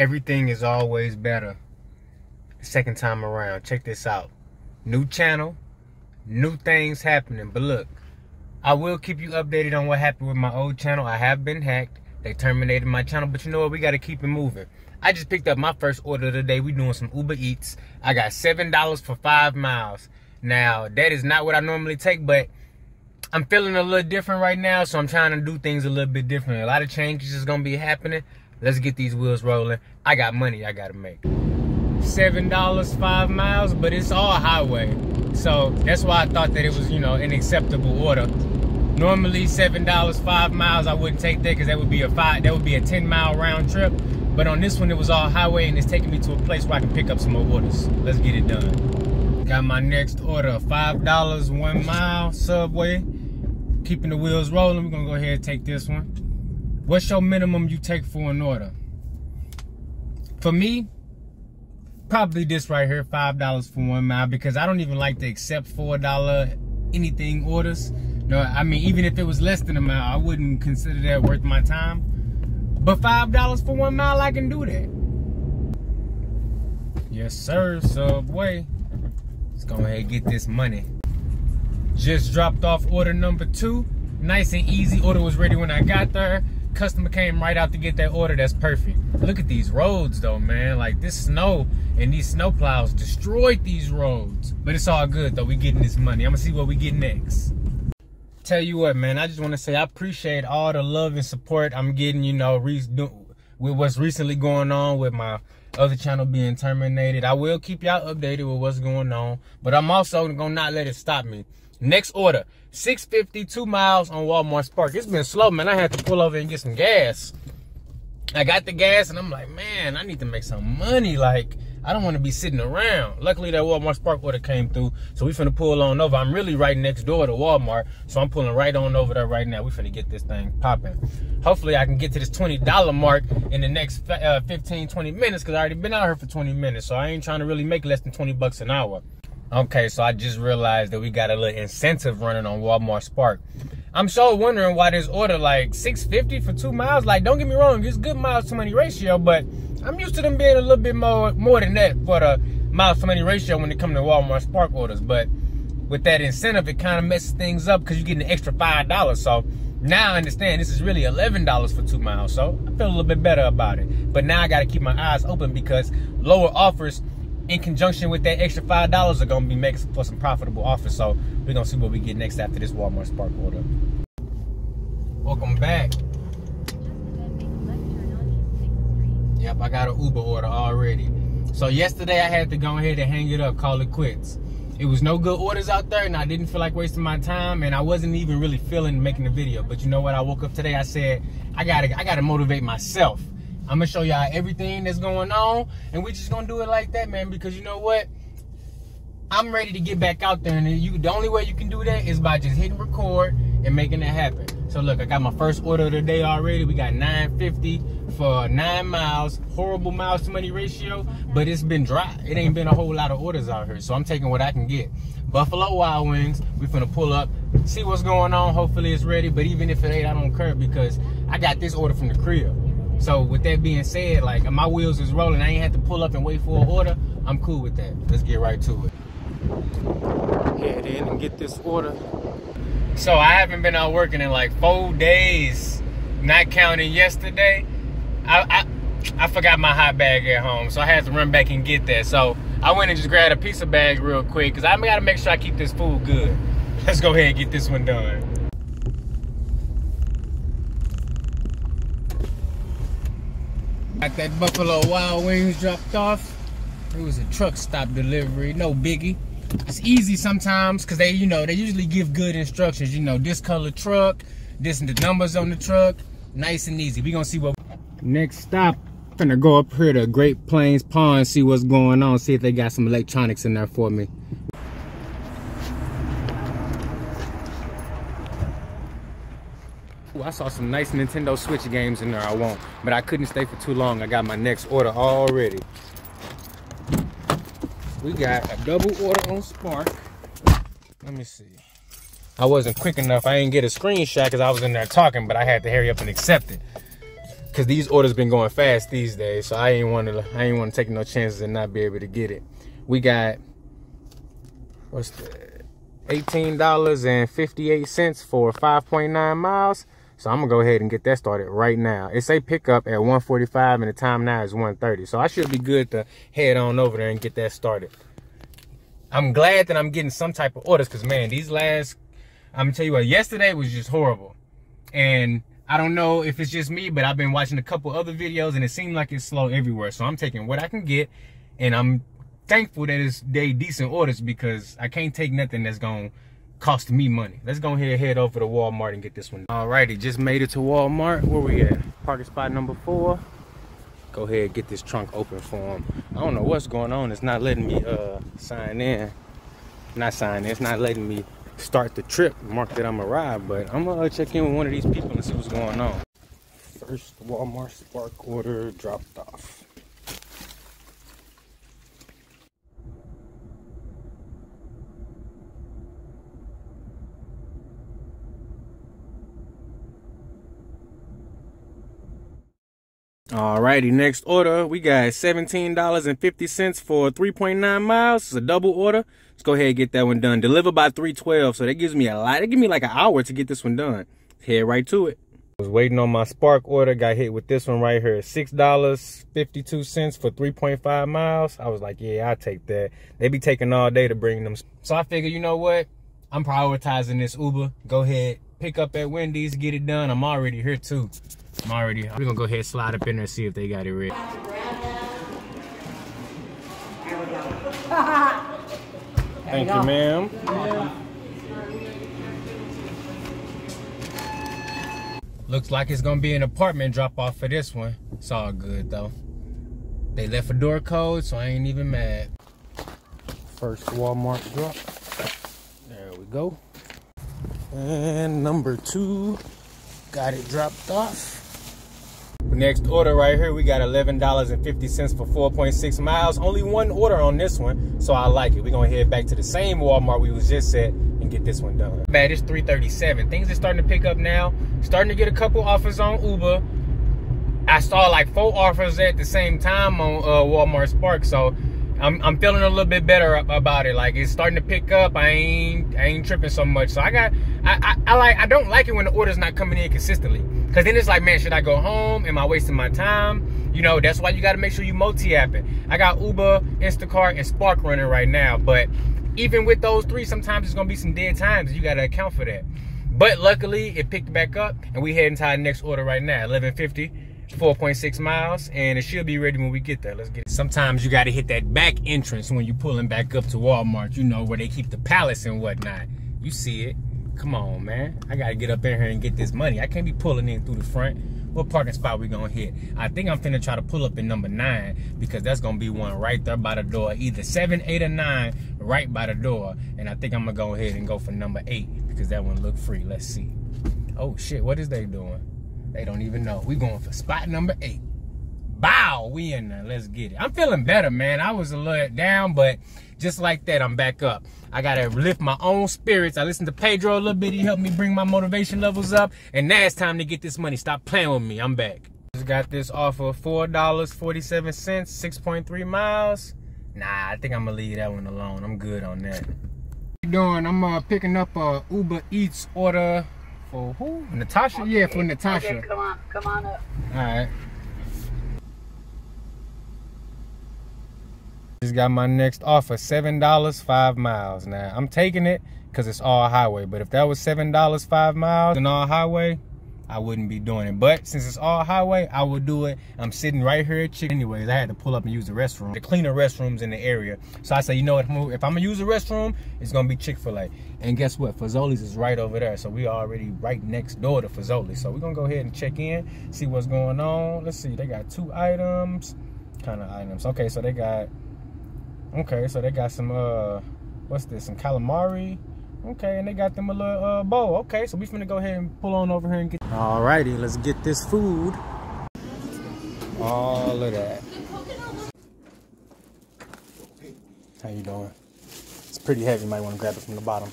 everything is always better second time around. Check this out. New channel, new things happening. But look, I will keep you updated on what happened with my old channel. I have been hacked. They terminated my channel, but you know what? We got to keep it moving. I just picked up my first order of the day. We doing some Uber Eats. I got $7 for five miles. Now, that is not what I normally take, but I'm feeling a little different right now, so I'm trying to do things a little bit different. A lot of changes is going to be happening. Let's get these wheels rolling. I got money I got to make. $7 five miles, but it's all highway. So that's why I thought that it was, you know, an acceptable order. Normally $7 five miles, I wouldn't take that because that would be a five, that would be a 10 mile round trip. But on this one, it was all highway and it's taking me to a place where I can pick up some more orders. Let's get it done. Got my next order, $5 one mile Subway. Keeping the wheels rolling, we're gonna go ahead and take this one. What's your minimum you take for an order? For me, probably this right here, $5 for one mile because I don't even like to accept $4 anything orders. No, I mean, even if it was less than a mile, I wouldn't consider that worth my time. But $5 for one mile, I can do that. Yes, sir, Subway. Let's go ahead and get this money. Just dropped off order number two. Nice and easy. Order was ready when I got there. Customer came right out to get that order. That's perfect. Look at these roads though, man. Like this snow and these snow plows destroyed these roads. But it's all good though. We getting this money. I'm gonna see what we get next tell you what, man, I just want to say I appreciate all the love and support I'm getting, you know, with what's recently going on with my other channel being terminated. I will keep y'all updated with what's going on, but I'm also gonna not let it stop me. Next order, 652 miles on Walmart Spark. It's been slow, man. I had to pull over and get some gas. I got the gas and I'm like, man, I need to make some money. Like, I don't want to be sitting around. Luckily, that Walmart Spark order came through, so we finna pull on over. I'm really right next door to Walmart, so I'm pulling right on over there right now. We finna get this thing popping. Hopefully, I can get to this $20 mark in the next uh, 15, 20 minutes, because I already been out here for 20 minutes, so I ain't trying to really make less than 20 bucks an hour. Okay, so I just realized that we got a little incentive running on Walmart Spark. I'm so wondering why this order like 650 for two miles. Like, don't get me wrong, it's good miles to money ratio, but I'm used to them being a little bit more more than that for the miles to money ratio when it comes to Walmart Spark orders. But with that incentive, it kind of messes things up because you get an extra five dollars. So now I understand this is really eleven dollars for two miles. So I feel a little bit better about it. But now I got to keep my eyes open because lower offers in conjunction with that extra five dollars are gonna be making for some profitable offers. So we're gonna see what we get next after this Walmart Spark order. Welcome back. Yep, I got an Uber order already. So yesterday I had to go ahead and hang it up, call it quits. It was no good orders out there and I didn't feel like wasting my time and I wasn't even really feeling making the video. But you know what? I woke up today, I said, I gotta I gotta motivate myself. I'm gonna show y'all everything that's going on and we're just gonna do it like that, man, because you know what? I'm ready to get back out there and you the only way you can do that is by just hitting record and making it happen. So look, I got my first order of the day already. We got 950 for nine miles. Horrible miles to money ratio, but it's been dry. It ain't been a whole lot of orders out here. So I'm taking what I can get. Buffalo Wild Wings, we finna pull up, see what's going on. Hopefully it's ready. But even if it ain't, I don't care because I got this order from the crib. So with that being said, like my wheels is rolling. I ain't had to pull up and wait for an order. I'm cool with that. Let's get right to it. Head in and get this order. So I haven't been out working in like four days, not counting yesterday. I, I, I forgot my hot bag at home, so I had to run back and get that. So I went and just grabbed a pizza bag real quick because I gotta make sure I keep this food good. Let's go ahead and get this one done. Got that Buffalo Wild Wings dropped off. It was a truck stop delivery, no biggie it's easy sometimes because they, you know, they usually give good instructions. You know, this color truck, this and the numbers on the truck, nice and easy. We gonna see what. Next stop, gonna go up here to Great Plains Pawn, see what's going on, see if they got some electronics in there for me. Ooh, I saw some nice Nintendo Switch games in there I want, but I couldn't stay for too long. I got my next order already. We got a double order on Spark. Let me see. I wasn't quick enough. I didn't get a screenshot because I was in there talking, but I had to hurry up and accept it. Cause these orders been going fast these days, so I ain't want to. I ain't want to take no chances and not be able to get it. We got what's the eighteen dollars and fifty eight cents for five point nine miles. So I'm gonna go ahead and get that started right now. It's a pickup at 145 and the time now is 130. So I should be good to head on over there and get that started. I'm glad that I'm getting some type of orders because man, these last, I'm gonna tell you what, yesterday was just horrible. And I don't know if it's just me, but I've been watching a couple other videos and it seemed like it's slow everywhere. So I'm taking what I can get and I'm thankful that it's they decent orders because I can't take nothing that's gonna cost me money. Let's go ahead and head over to Walmart and get this one. Alrighty, just made it to Walmart. Where we at? Parking spot number four. Go ahead and get this trunk open for him. I don't know what's going on. It's not letting me uh sign in. Not sign in. It's not letting me start the trip, mark that I'm arrived, but I'm gonna check in with one of these people and see what's going on. First Walmart Spark order dropped off. Alrighty, next order. We got $17.50 for 3.9 miles. It's a double order. Let's go ahead and get that one done. Deliver by 312. So that gives me a lot. It gives me like an hour to get this one done. Head right to it. I was waiting on my Spark order. Got hit with this one right here. $6.52 for 3.5 miles. I was like, yeah, I'll take that. They be taking all day to bring them. So I figured, you know what? I'm prioritizing this Uber. Go ahead, pick up at Wendy's, get it done. I'm already here too. I'm already, we're gonna go ahead slide up in there and see if they got it ready. Thank you, ma'am. Looks like it's gonna be an apartment drop off for this one. It's all good though. They left a door code, so I ain't even mad. First Walmart drop. There we go. And number two, got it dropped off. Next order right here, we got $11.50 for 4.6 miles. Only one order on this one, so I like it. We're gonna head back to the same Walmart we was just at and get this one done. Bad, it's 337. Things are starting to pick up now. Starting to get a couple offers on Uber. I saw like four offers at the same time on uh, Walmart Spark, so I'm, I'm feeling a little bit better about it. Like it's starting to pick up. I ain't I ain't tripping so much. So I got I, I, I like I don't like it when the order's not coming in consistently. Cause then it's like, man, should I go home? Am I wasting my time? You know, that's why you gotta make sure you multi-app it. I got Uber, Instacart, and Spark running right now. But even with those three, sometimes it's gonna be some dead times. You gotta account for that. But luckily it picked back up and we heading to our next order right now, 1150. 4.6 miles and it should be ready when we get there. Let's get it. Sometimes you got to hit that back entrance when you're pulling back up to walmart you know where they keep the pallets and whatnot. You see it. Come on man. I gotta get up in here and get this money. I can't be pulling in through the front. What parking spot we gonna hit? I think i'm finna try to pull up in number nine because that's gonna be one right there by the door. Either seven eight or nine right by the door. And i think i'm gonna go ahead and go for number eight because that one look free. Let's see. Oh shit. What is they doing they don't even know. We going for spot number eight. Bow, we in there. Let's get it. I'm feeling better, man. I was a little down, but just like that, I'm back up. I gotta lift my own spirits. I listened to Pedro a little bit. He helped me bring my motivation levels up. And now it's time to get this money. Stop playing with me. I'm back. Just got this offer of $4.47, 6.3 miles. Nah, I think I'm gonna leave that one alone. I'm good on that. Doing? I'm uh, picking up a Uber Eats order for who? Natasha? Okay. Yeah, for Natasha. Okay, come on, come on up. All right. Just got my next offer, $7, five miles. Now, I'm taking it because it's all highway. But if that was $7, five miles and all highway, I wouldn't be doing it. But since it's all highway, I will do it. I'm sitting right here at Chick. Anyways, I had to pull up and use the restroom. The cleaner restrooms in the area. So I said, you know what? If I'm gonna use the restroom, it's gonna be Chick-fil-A. And guess what? Fazoli's is right over there. So we already right next door to Fazoli. So we're gonna go ahead and check in, see what's going on. Let's see. They got two items, kind of items. Okay, so they got. Okay, so they got some. uh What's this? Some calamari Okay, and they got them a little uh, bowl. Okay, so we finna go ahead and pull on over here and get. Alrighty, let's get this food. All of that. How you doing? It's pretty heavy. You might want to grab it from the bottom.